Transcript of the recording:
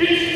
Ich